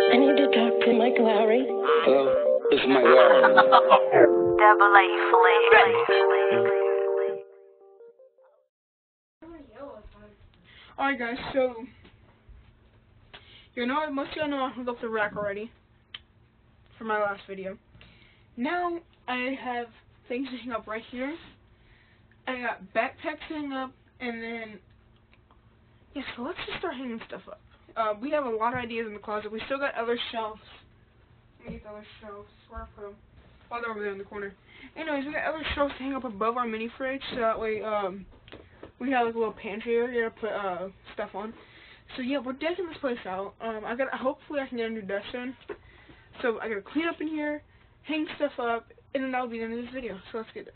I need to talk to Mike Lowrey. Hello, this is Mike Lowrey. Double A flick. Alright guys, so you know most of y'all know I hung up the rack already for my last video. Now I have things to hang up right here. I got backpacks hanging up and then yeah, so let's just start hanging stuff up. Uh, we have a lot of ideas in the closet. We still got other shelves. Me other shelves. Where I put them? Oh, they're over there in the corner. Anyways, we got other shelves to hang up above our mini fridge, so that way um we have like a little pantry area to put uh stuff on. So yeah, we're decking this place out. Um, I got hopefully I can get a new desk soon. So I gotta clean up in here, hang stuff up, and then that'll be the end of this video. So let's get it.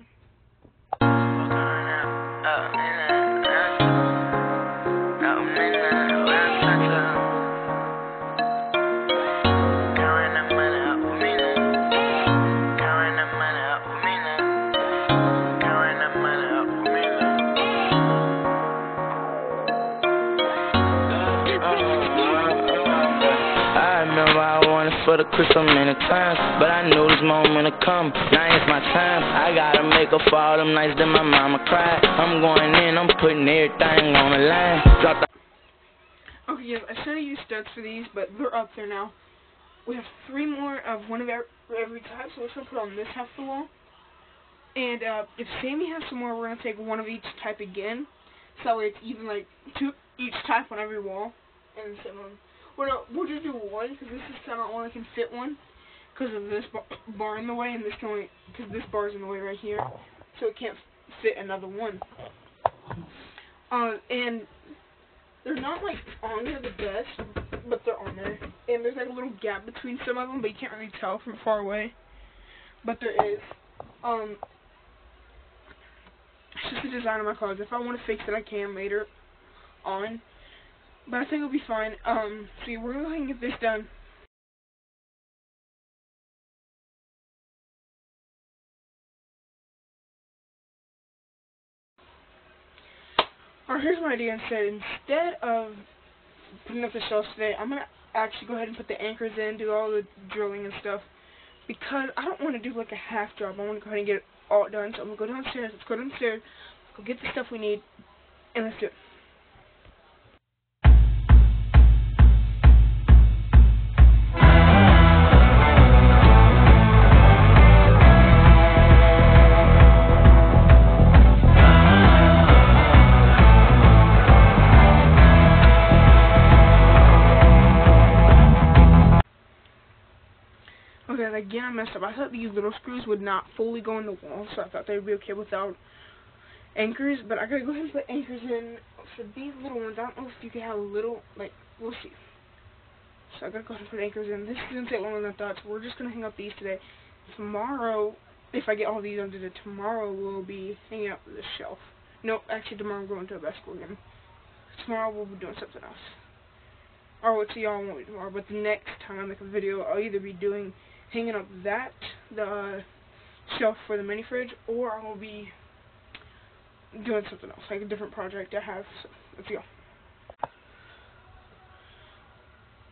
For the crystal many times, but I knew this moment would come. Now it's my time. I gotta make up for all them nights that my mama cried. I'm going in, I'm putting everything on the line. Drop the Okay, yes, I should have used studs for these, but they're up there now. We have three more of one of every, type, so we're just gonna put on this half of the wall. And uh, if Sammy has some more, we're gonna take one of each type again, so it's even like two each type on every wall, and then sit on. Well, no, we'll just do one because this is kind of only can fit one because of this bar, in the way, and this can only because this bar is in the way right here, so it can't fit another one. Uh, and they're not like on there the best, but they're on there. And there's like a little gap between some of them, but you can't really tell from far away. But there is. Um, it's just the design of my clothes. If I want to fix it, I can later on. But I think it'll be fine. Um, yeah, we're gonna go ahead and get this done. Or here's my idea instead. Instead of putting up the shelves today, I'm gonna actually go ahead and put the anchors in, do all the drilling and stuff. Because I don't want to do like a half job. I want to go ahead and get it all done. So I'm gonna go downstairs. Let's go downstairs. Go get the stuff we need, and let's do it. Again I messed up. I thought these little screws would not fully go in the wall, so I thought they'd be okay without anchors. But I gotta go ahead and put anchors in for these little ones. I don't know if you can have a little, like, we'll see. So I gotta go ahead and put anchors in. This didn't take longer than I thought, so we're just gonna hang up these today. Tomorrow, if I get all these under the tomorrow we'll be hanging out the shelf. Nope, actually tomorrow I'm going to a basketball game. Tomorrow we'll be doing something else. Oh, or what see y'all tomorrow, but the next time I make a video, I'll either be doing hanging up that the shelf for the mini fridge, or I will be doing something else, like a different project I have. So let's go.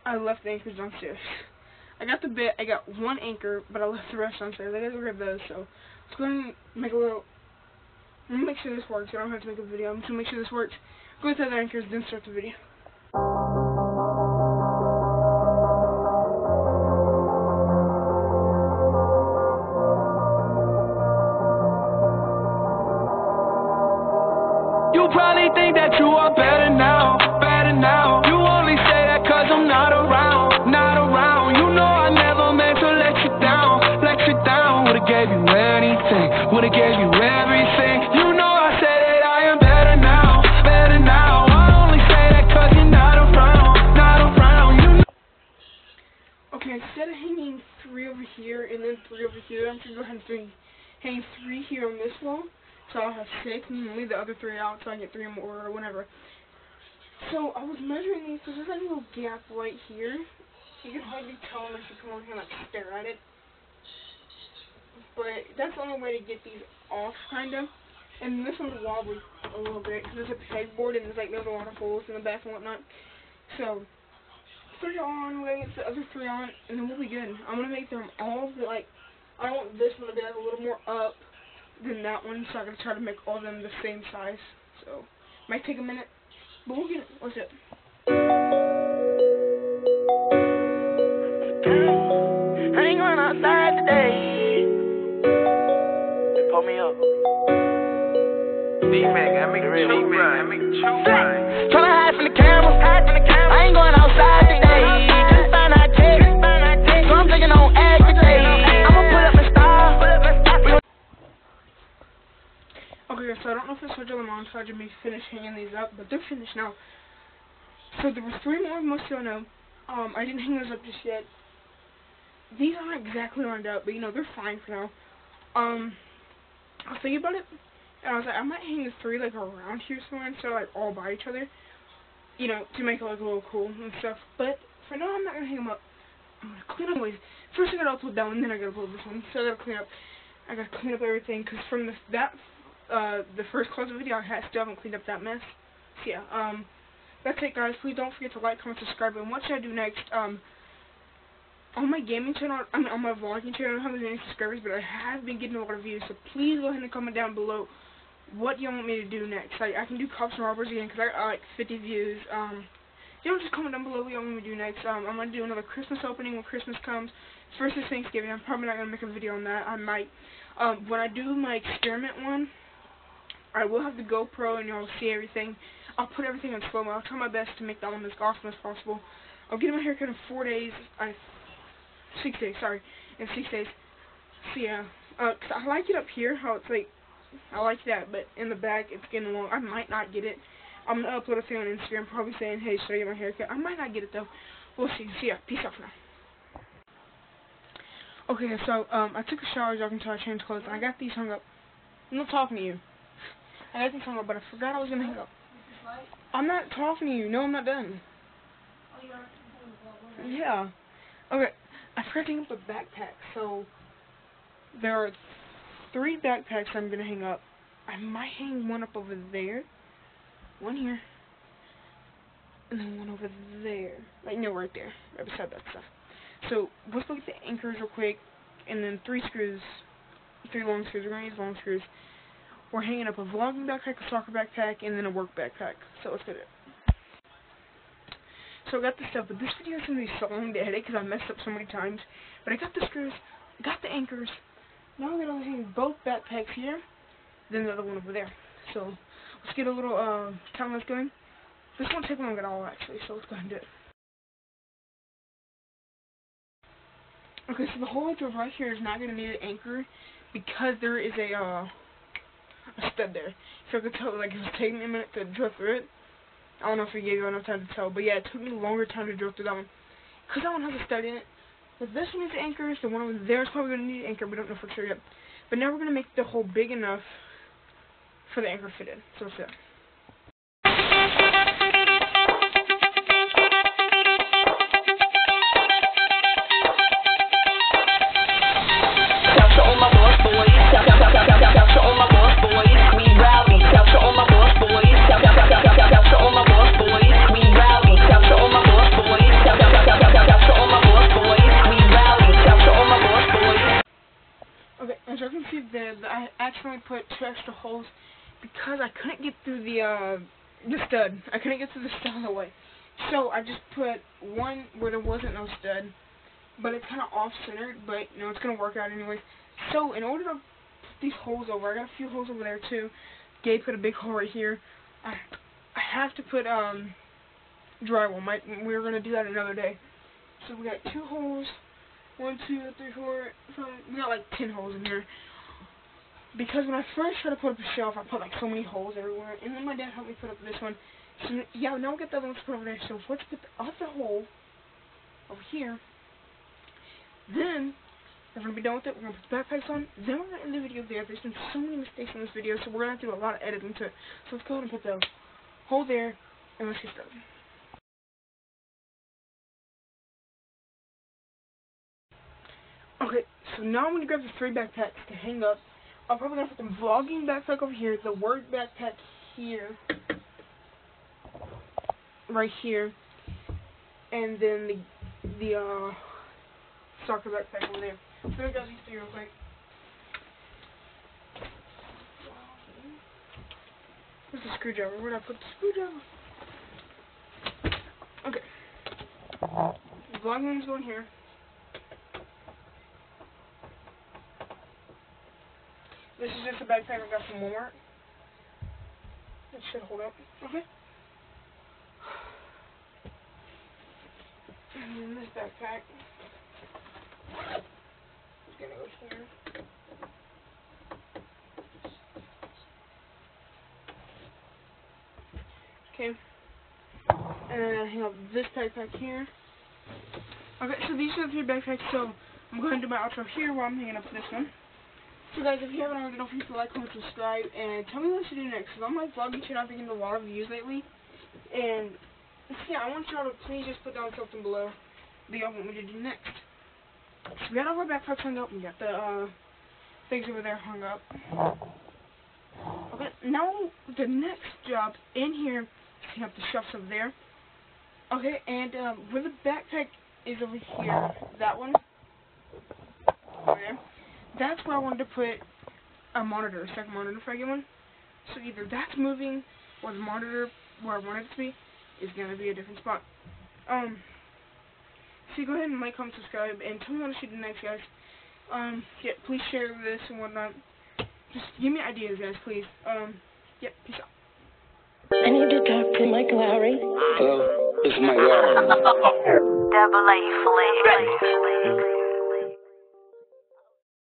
I left the anchors downstairs. I got the bit, I got one anchor, but I left the rest downstairs. I gotta grab those, so let's go and make a little. Let me make sure this works. I don't have to make a video. I'm just gonna make sure this works. Go with the other anchors, then start the video. You probably think that you are better now, better now. You only say that cause I'm not around, not around. You know I never meant to let you down, let you down. Would've gave you anything, would've gave you everything. You know I said that I am better now, better now. I only say that cause you're not around, not around. You know Okay, instead of hanging three over here and then three over here, I'm gonna go ahead and hang three here on this wall. So I'll have six and leave the other three out so I get three more or whatever. So I was measuring these, so there's a little gap right here. You can hardly tell unless you come over here and like stare at it. But that's the only way to get these off, kind of. And this one's wobbly a little bit because there's a pegboard and there's like there's a lot of holes in the back and whatnot. So it on, we're gonna get the other three on, and then we'll be good. I'm gonna make them all like, I want this one to be like a little more up than that one, so I'm gonna try to make all of them the same size. So, might take a minute, but we'll get it. What's it? I ain't going outside today. Pull me up. D-Mac, I make the true rhyme. I make the true rhyme. Tryna hide from the camera. I ain't going outside so I don't know if it's such a montage of me finish hanging these up, but they're finished now. So there were three more know. Um, I didn't hang those up just yet. These aren't exactly lined up, but you know, they're fine for now. Um, I was thinking about it, and I was like, I might hang the three like around here somewhere instead of like all by each other. You know, to make it look a little cool and stuff. But for now, I'm not gonna hang them up. I'm gonna clean up. Anyways, first I gotta upload that one, then I gotta upload this one. So I gotta clean up. I gotta clean up everything because from the, that uh, the first closet video, I still haven't cleaned up that mess. So yeah, um, that's it guys. Please don't forget to like, comment, subscribe, and what should I do next? Um, on my gaming channel, I mean on my vlogging channel, I don't have any subscribers, but I have been getting a lot of views, so please go ahead and comment down below what you want me to do next. Like, I can do cops and robbers again, because I got like 50 views. Um, you know, just comment down below what you want me to do next. Um, I'm going to do another Christmas opening when Christmas comes. First is Thanksgiving. I'm probably not going to make a video on that. I might. Um, when I do my experiment one, I will have the GoPro and you'll see everything. I'll put everything in slow-mo. I'll try my best to make that one as awesome as possible. I'll get my haircut in four days. I six days, sorry, in six days. So yeah, uh, cause I like it up here, how it's like, I like that, but in the back it's getting long. I might not get it. I'm gonna upload a thing on Instagram, probably saying, hey, should I get my haircut? I might not get it though. We'll see. So yeah, peace out for now. Okay, so um, I took a shower, jogging until I changed clothes, and I got these hung up. I'm not talking to you. I got up, but I forgot I was gonna hang up. I'm not talking to you. No, I'm not done. Yeah. Okay. I forgot to hang up the backpack, so there are three backpacks I'm gonna hang up. I might hang one up over there, one here, and then one over there. Like no, right there, right beside that stuff. So let's look at the anchors real quick, and then three screws, three long screws. We're gonna use long screws. We're hanging up a vlogging backpack, a soccer backpack, and then a work backpack. So let's get it. So I got the stuff, but this video is going to be so long to edit because I messed up so many times. But I got the screws, I got the anchors. Now I'm going to hang both backpacks here, then the other one over there. So let's get a little uh, time lapse going. This won't take long at all, actually, so let's go ahead and do it. Okay, so the whole I drove right here is not going to need an anchor because there is a, uh, a stud there. So I could tell, like, it was taking me a minute to drill through it. I don't know if it gave you enough time to tell, but yeah, it took me a longer time to drill through that one. Because that one has a stud in it. But this one needs anchors, the one over there is probably going to need an anchor, we don't know for sure yet. But now we're going to make the hole big enough for the anchor to fit in. So let's do it. Actually put two extra holes because I couldn't get through the uh, the stud. I couldn't get through the stud the way. So I just put one where there wasn't no stud, but it's kind of off-centered, but you know, it's going to work out anyways. So in order to put these holes over, I got a few holes over there too. Gabe put a big hole right here. I, I have to put um drywall. My, we were going to do that another day. So we got two holes. One, two, three, four, five. We got like ten holes in here. Because when I first tried to put up a shelf, I put like so many holes everywhere. And then my dad helped me put up this one. So yeah, now we got the other one put over there. So let's put the other hole over here. Then we're gonna be done with it. We're gonna put the backpacks on. Then we're gonna end the video there. There's been so many mistakes in this video, so we're gonna have to do a lot of editing to it. So let's go ahead and put the hole there, and let's get started. Okay, so now I'm gonna grab the three backpacks to hang up. I'm probably gonna put the vlogging backpack over here, the work backpack here, right here, and then the the uh soccer backpack over there. So there goes these three real quick. Where's the screwdriver? Where'd I put the screwdriver? Okay. The vlog room's going here. This is just a backpack I got from Walmart. It should hold up. Okay. And then this backpack is gonna go here. Okay. And then I hang up this backpack here. Okay, so these are the three backpacks, so I'm going to do my outro here while I'm hanging up this one. So guys, if you haven't already, don't forget to like, comment, subscribe, and tell me what to do next. Because on my vlogging channel, I've been getting a lot of views lately. And, yeah, I want y'all to please just put down something below that y'all want me to do next. So we got all our backpacks hung up. We got the, uh, things over there hung up. Okay, now the next job in here to have the shelves over there. Okay, and, um, where the backpack is over here, that one, over there that's where I wanted to put a monitor, a second monitor if I get one. So either that's moving, or the monitor where I want it to be is going to be a different spot. Um, so go ahead and like, comment, subscribe, and tell me what I should do next, guys. Um, yeah, please share this and whatnot. Just give me ideas, guys, please. Um, yeah, peace out. I need to talk to Mike Lowrey. Hello, this is Mike Lowrey. Double A flick.